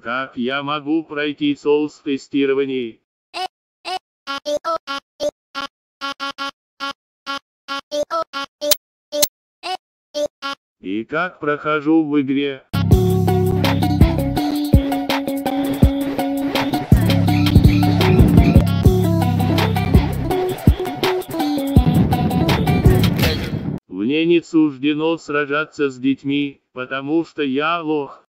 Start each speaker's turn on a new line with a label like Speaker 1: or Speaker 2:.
Speaker 1: Как я могу пройти соус-тестирование? И как прохожу в игре? Мне не суждено сражаться с детьми, потому что я лох.